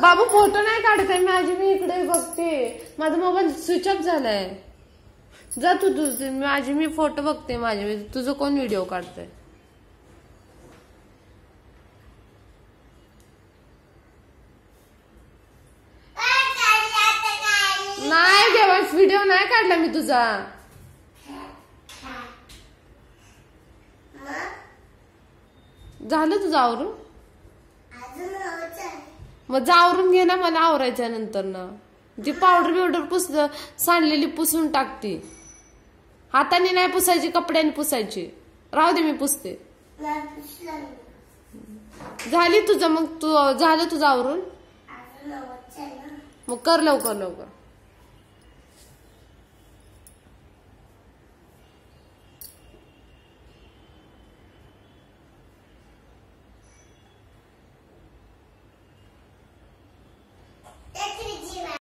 बाबू photo नाही काढत आहे. माझी मी इकडे बघते. माझा मोबाईल स्विच ऑफ झालाय. जा तू तुझ माझी मी फोटो बघते माझे. तुझं कोण व्हिडिओ काढतंय? नाही देवा व्हिडिओ नाही काढला मी तुझा. झालं तुझं आवरून? मग जा आवरून घे ना मला आवरायच्या नंतर ना. जी पावडर बिवडर पुस सांडलेली पुसून टाकते. हाताने नाही पुसायची कपड्याने पुसायची. राहू दे मी पुसते. झाली तुझं मग तू झालं तुझं आवरून? मग कर लवकर लवकर.